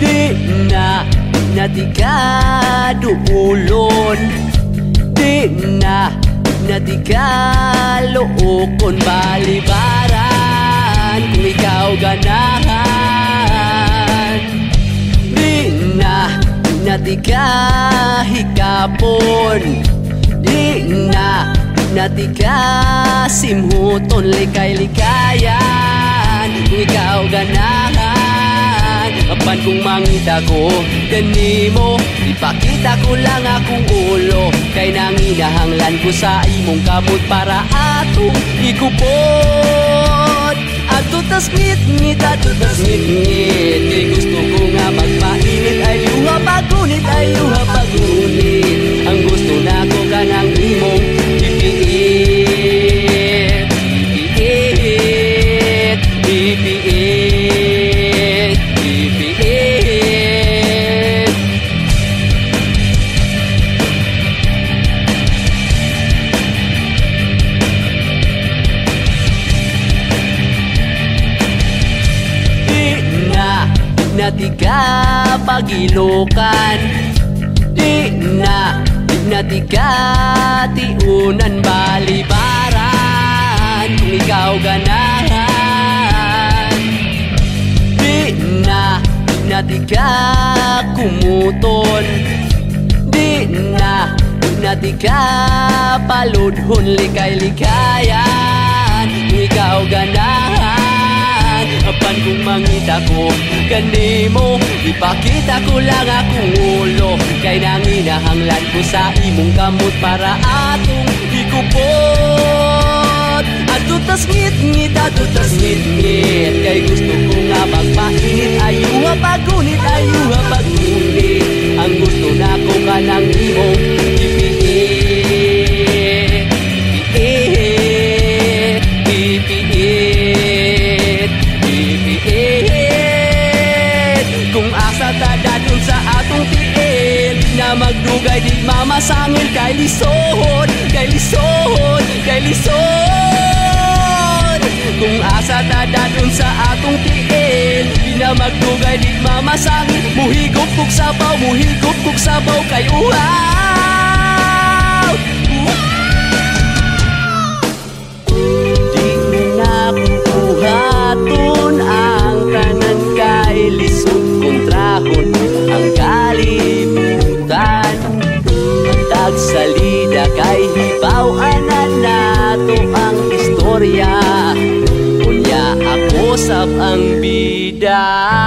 Di na natika duulon Di na natika lookon balibaran Kung ikaw ganahan. Di na natika hikapon Di na natika simhuton likay-likayan Kung ikaw ganahan Apan kung mangita ko Ganimo Ipakita ko lang akong ulo. Kay nanginahanglan ko sa imong kamot Para atong ikupot. Ato tas ngit-ngit Ato tas ngit-ngit. Kay gusto ko nga magpainit Ayuha pagunit Ayuha pagunit. Ang gusto na ko kanang imong ipiit Ipiit Ipiit natika pagilukan Di na natika tiunan balibaran. Kung ikaw ganahan. Di na natika kumuton Di na natika paludhon likay-likayan. Kung ikaw ganahan Apan kung mangita ko kanimo Ipakita ko lang akong ulo. Kay nanginahanglan ko sa imong kamot Para atong ikupot. Ato tas ngit-ngit, ato tas ngit-ngit. Kay gusto ko nga magpainit tadadun sa atong tiil Na magdugay di mamasangil Kay lisod, kay lisod, kay lisod. Kung asa tadadun sa atong tiil Di na magdugay di mamasangil Muhigop kog sabaw, muhigop kog sabaw Kay uhaw tetap ang bidang